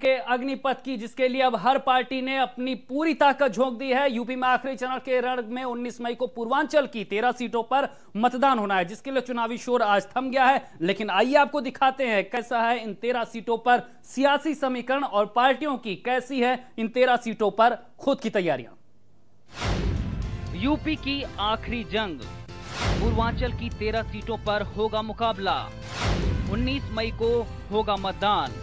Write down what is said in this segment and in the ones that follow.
के अग्निपथ की, जिसके लिए अब हर पार्टी ने अपनी पूरी ताकत झोंक दी है। यूपी में आखिरी चरण के रण में 19 मई को पूर्वांचल की 13 सीटों पर मतदान होना है, जिसके लिए चुनावी शोर आज थम गया है। लेकिन आइए आपको दिखाते हैं कैसा है इन 13 सीटों पर सियासी समीकरण और पार्टियों की कैसी है इन 13 सीटों पर खुद की तैयारियाँ। यूपी की आखिरी जंग, पूर्वांचल की 13 सीटों पर होगा मुकाबला। 19 मई को होगा मतदान।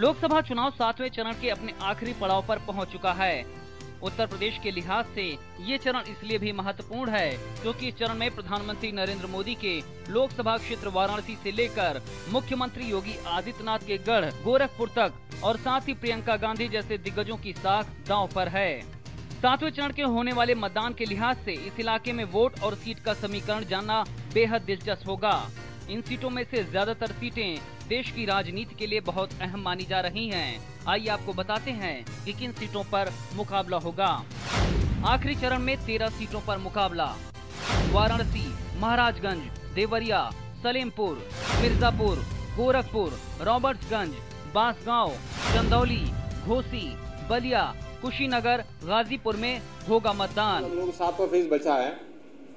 लोकसभा चुनाव सातवें चरण के अपने आखिरी पड़ाव पर पहुँच चुका है। उत्तर प्रदेश के लिहाज से ये चरण इसलिए भी महत्वपूर्ण है क्योंकि इस चरण में प्रधानमंत्री नरेंद्र मोदी के लोकसभा क्षेत्र वाराणसी से लेकर मुख्यमंत्री योगी आदित्यनाथ के गढ़, गोरखपुर तक और साथ ही प्रियंका गांधी जैसे दिग्गजों की साख दांव पर है। सातवें चरण के होने वाले मतदान के लिहाज से इस इलाके में वोट और सीट का समीकरण जानना बेहद दिलचस्प होगा। इन सीटों में से ज़्यादातर सीटें देश की राजनीति के लिए बहुत अहम मानी जा रही हैं। आइए आपको बताते हैं कि किन सीटों पर मुकाबला होगा। आखिरी चरण में तेरह सीटों पर मुकाबला। वाराणसी, महाराजगंज, देवरिया, सलेमपुर, मिर्जापुर, गोरखपुर, रॉबर्ट्सगंज, बांसगांव, चंदौली, घोसी, बलिया, कुशीनगर, गाजीपुर में होगा मतदान। सातवां फ़ेज़ बचा है।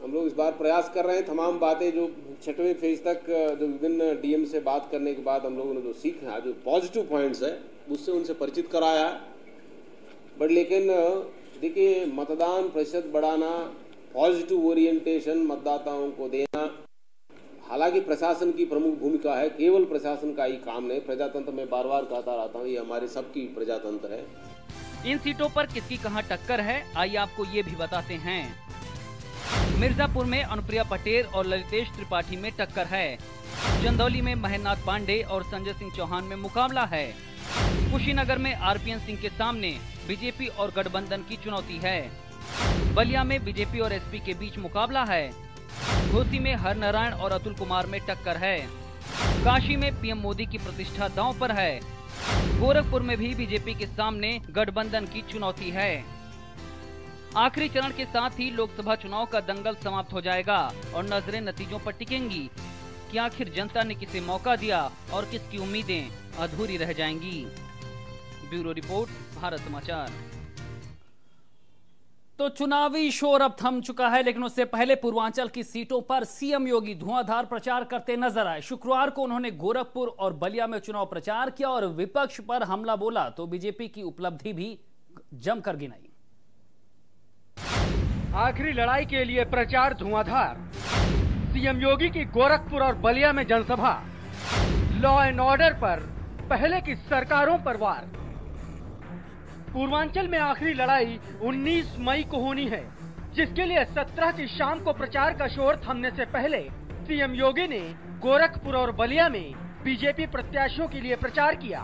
हम लोग इस बार प्रयास कर रहे हैं तमाम बातें जो छठवें फ़ेज़ तक जो विभिन्न डीएम से बात करने के बाद हम लोगों ने जो सीखा जो पॉजिटिव पॉइंट्स है, उससे उनसे परिचित कराया। बट लेकिन देखिए, मतदान प्रतिशत बढ़ाना पॉजिटिव ओरिएंटेशन मतदाताओं को देना, हालाँकि प्रशासन की प्रमुख भूमिका है, केवल प्रशासन का ही काम नहीं, प्रजातंत्र में बार बार कहता रहता हूँ, ये हमारे सबकी प्रजातंत्र है। इन सीटों पर किसकी कहाँ टक्कर है, आइए आपको ये भी बताते हैं। मिर्जापुर में अनुप्रिया पटेल और ललितेश त्रिपाठी में टक्कर है। चंदौली में महेंद्रनाथ पांडे और संजय सिंह चौहान में मुकाबला है। कुशीनगर में आरपीएन सिंह के सामने बीजेपी और गठबंधन की चुनौती है। बलिया में बीजेपी और एसपी के बीच मुकाबला है। घोसी में हर नारायण और अतुल कुमार में टक्कर है। काशी में पीएम मोदी की प्रतिष्ठा दांव पर है। गोरखपुर में भी बीजेपी के सामने गठबंधन की चुनौती है। आखिरी चरण के साथ ही लोकसभा चुनाव का दंगल समाप्त हो जाएगा और नज़रें नतीजों पर टिकेंगी। कि आखिर जनता ने किसे मौका दिया और किसकी उम्मीदें अधूरी रह जाएँगी। ब्यूरो रिपोर्ट, भारत समाचार। तो चुनावी शोर अब थम चुका है, लेकिन उससे पहले पूर्वांचल की सीटों पर सीएम योगी धुआंधार प्रचार करते नज़र आए। शुक्रवार को उन्होंने गोरखपुर और बलिया में चुनाव प्रचार किया और विपक्ष पर हमला बोला तो बीजेपी की उपलब्धि भी जमकर गिनाई। आखिरी लड़ाई के लिए प्रचार धुआंधार। सीएम योगी की गोरखपुर और बलिया में जनसभा। लॉ एंड ऑर्डर पर पहले की सरकारों पर वार। पूर्वांचल में आखिरी लड़ाई 19 मई को होनी है, जिसके लिए 17 की शाम को प्रचार का शोर थमने से पहले सीएम योगी ने गोरखपुर और बलिया में बीजेपी प्रत्याशियों के लिए प्रचार किया।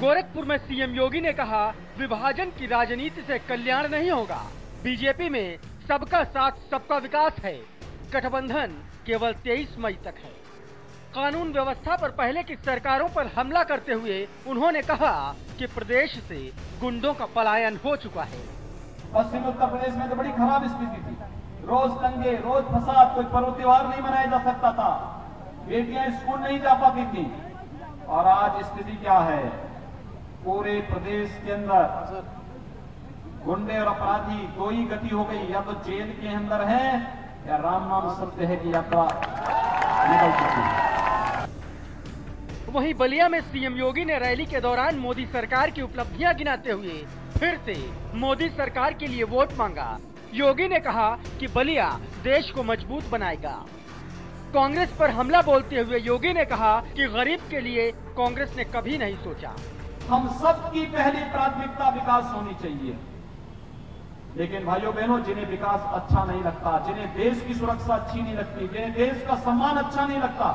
गोरखपुर में सीएम योगी ने कहा, विभाजन की राजनीति से कल्याण नहीं होगा। बीजेपी में सबका साथ, सबका विकास है। गठबंधन केवल 23 मई तक है। कानून व्यवस्था पर पहले की सरकारों पर हमला करते हुए उन्होंने कहा कि प्रदेश से गुंडों का पलायन हो चुका है। पश्चिम उत्तर प्रदेश में तो बड़ी खराब स्थिति थी। रोज दंगे, रोज फसाद, कोई पर्व त्योहार नहीं मनाया जा सकता था। बेटियाँ स्कूल नहीं जा पाती थी। और आज स्थिति क्या है? पूरे प्रदेश के अंदर गुंडे और अपराधी दो ही गति हो गई या तो जेल के अंदर है या राम नाम सत्य है की यात्रा निकल चुकी वहीं बलिया में सीएम योगी ने रैली के दौरान मोदी सरकार की उपलब्धियाँ गिनाते हुए फिर से मोदी सरकार के लिए वोट मांगा। योगी ने कहा कि बलिया देश को मज़बूत बनाएगा। कांग्रेस पर हमला बोलते हुए योगी ने कहा कि गरीब के लिए कांग्रेस ने कभी नहीं सोचा। हम सबकी पहली प्राथमिकता विकास होनी चाहिए। लेकिन भाइयों बहनों, जिन्हें विकास अच्छा नहीं लगता, जिन्हें देश की सुरक्षा अच्छी नहीं लगती, जिन्हें देश का सम्मान अच्छा नहीं लगता,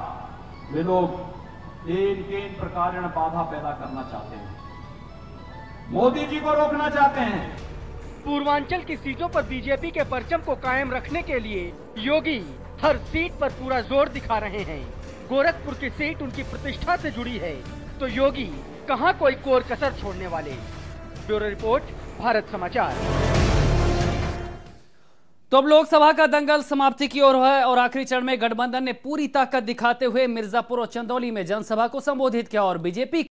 वे लोग इन केन प्रकार बाधा पैदा करना चाहते हैं। मोदी जी को रोकना चाहते हैं। पूर्वांचल की सीटों पर बीजेपी के परचम को कायम रखने के लिए योगी हर सीट पर पूरा ज़ोर दिखा रहे हैं। गोरखपुर की सीट उनकी प्रतिष्ठा से जुड़ी है। तो योगी, कहाँ कोई कोर कसर छोड़ने वाले? ब्यूरो रिपोर्ट, भारत समाचार। तो अब लोकसभा का दंगल समाप्ति की ओर है और आखिरी चरण में गठबंधन ने पूरी ताकत दिखाते हुए मिर्जापुर और चंदौली में जनसभा को संबोधित किया और बीजेपी